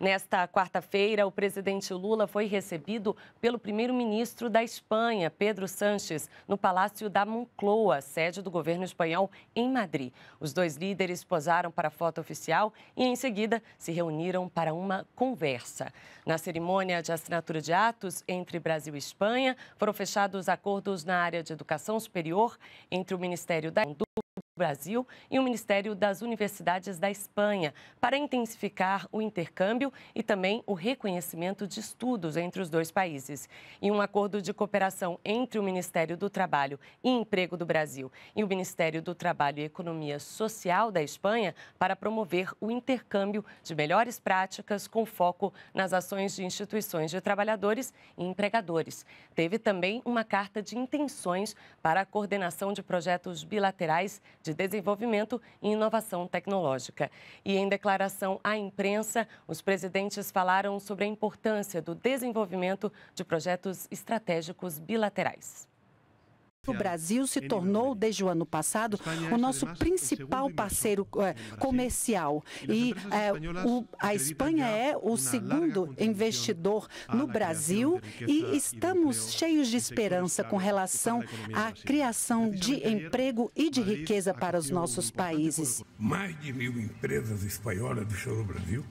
Nesta quarta-feira, o presidente Lula foi recebido pelo primeiro-ministro da Espanha, Pedro Sánchez, no Palácio da Moncloa, sede do governo espanhol, em Madrid. Os dois líderes posaram para a foto oficial e, em seguida, se reuniram para uma conversa. Na cerimônia de assinatura de atos entre Brasil e Espanha, foram fechados acordos na área de educação superior entre o Ministério da Brasil e o Ministério das Universidades da Espanha para intensificar o intercâmbio e também o reconhecimento de estudos entre os dois países. E um acordo de cooperação entre o Ministério do Trabalho e Emprego do Brasil e o Ministério do Trabalho e Economia Social da Espanha para promover o intercâmbio de melhores práticas com foco nas ações de instituições de trabalhadores e empregadores. Teve também uma carta de intenções para a coordenação de projetos bilaterais de de Desenvolvimento e Inovação Tecnológica. E em declaração à imprensa, os presidentes falaram sobre a importância do desenvolvimento de projetos estratégicos bilaterais. O Brasil se tornou, desde o ano passado, o nosso principal parceiro é, comercial. E é, a Espanha é o segundo investidor no Brasil e estamos cheios de esperança com relação à criação de emprego e de riqueza para os nossos países. Mais de mil empresas espanholas estão no Brasil.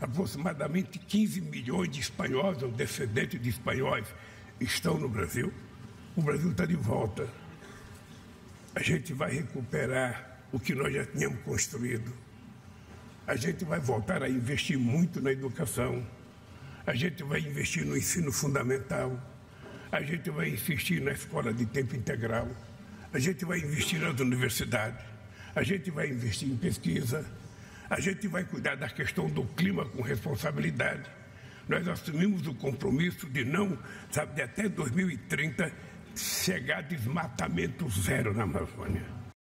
Aproximadamente 15 milhões de espanhóis ou descendentes de espanhóis estão no Brasil. O Brasil está de volta. A gente vai recuperar o que nós já tínhamos construído. A gente vai voltar a investir muito na educação. A gente vai investir no ensino fundamental. A gente vai investir na escola de tempo integral. A gente vai investir nas universidades. A gente vai investir em pesquisa. A gente vai cuidar da questão do clima com responsabilidade. Nós assumimos o compromisso de não, sabe, de até 2030 chegar desmatamento zero na Amazônia.